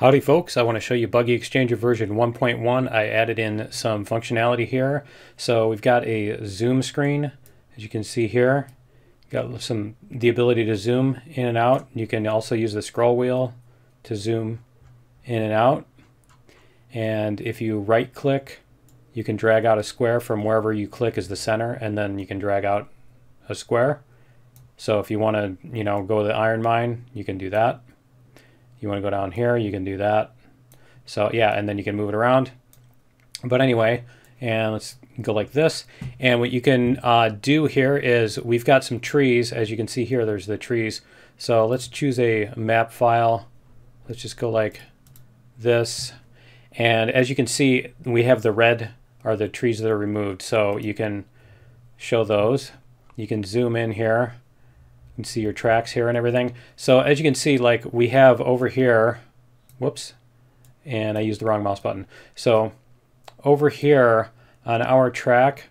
Howdy folks, I want to show you Buggy Exchanger version 1.1. I added in some functionality here. So we've got a zoom screen, as you can see here. Got some the ability to zoom in and out. You can also use the scroll wheel to zoom in and out. And if you right click, you can drag out a square from wherever you click is the center, and then you can drag out a square. So if you want to, you know, go to the iron mine, you can do that you want to go down here, you can do that. So yeah, and then you can move it around. But anyway, and let's go like this. And what you can uh, do here is we've got some trees. As you can see here, there's the trees. So let's choose a map file. Let's just go like this. And as you can see, we have the red are the trees that are removed. So you can show those. You can zoom in here can see your tracks here and everything. So as you can see, like we have over here, whoops, and I used the wrong mouse button. So over here on our track,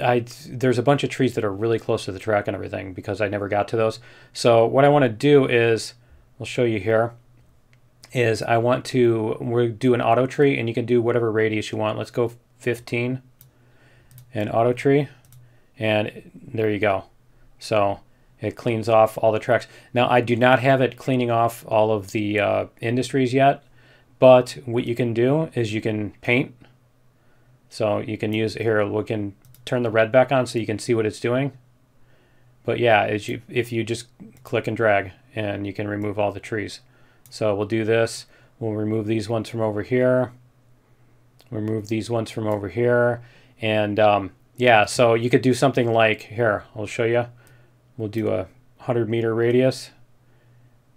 I, there's a bunch of trees that are really close to the track and everything because I never got to those. So what I want to do is, I'll show you here, is I want to we do an auto tree and you can do whatever radius you want. Let's go 15 and auto tree and there you go. So it cleans off all the tracks. Now, I do not have it cleaning off all of the uh, industries yet, but what you can do is you can paint. So you can use here, we can turn the red back on so you can see what it's doing. But yeah, as you, if you just click and drag and you can remove all the trees. So we'll do this. We'll remove these ones from over here. Remove these ones from over here. And um, yeah, so you could do something like, here, I'll show you. We'll do a 100 meter radius.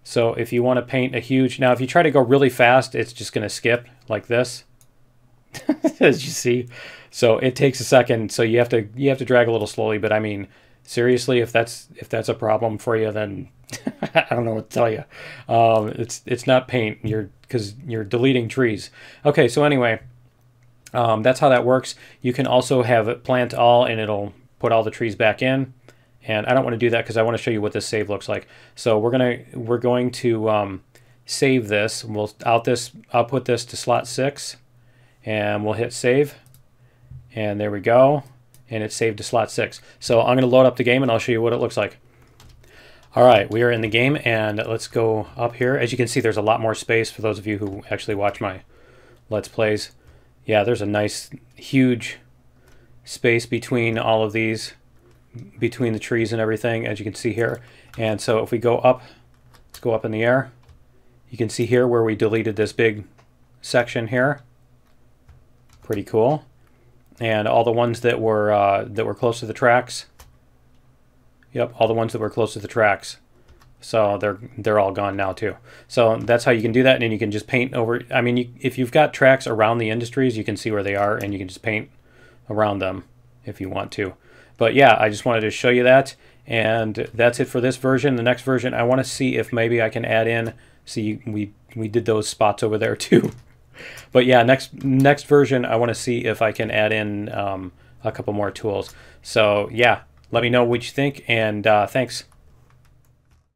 So if you want to paint a huge, now if you try to go really fast, it's just going to skip like this, as you see. So it takes a second. So you have to you have to drag a little slowly. But I mean, seriously, if that's if that's a problem for you, then I don't know what to tell you. Um, it's it's not paint. You're because you're deleting trees. Okay. So anyway, um, that's how that works. You can also have it plant all, and it'll put all the trees back in and I don't want to do that because I want to show you what this save looks like. So we're gonna we're going to um, save this. We'll out this output this to slot six, and we'll hit save, and there we go, and it's saved to slot six. So I'm gonna load up the game and I'll show you what it looks like. All right, we are in the game and let's go up here. As you can see, there's a lot more space for those of you who actually watch my Let's Plays. Yeah, there's a nice, huge space between all of these between the trees and everything, as you can see here. And so if we go up, let's go up in the air, you can see here where we deleted this big section here. Pretty cool. And all the ones that were uh, that were close to the tracks. Yep, all the ones that were close to the tracks. So they're they're all gone now too. So that's how you can do that, and you can just paint over. I mean, you, if you've got tracks around the industries, you can see where they are, and you can just paint around them if you want to. But yeah, I just wanted to show you that. And that's it for this version. The next version, I want to see if maybe I can add in. See, we, we did those spots over there too. but yeah, next next version, I want to see if I can add in um, a couple more tools. So yeah, let me know what you think, and uh, thanks.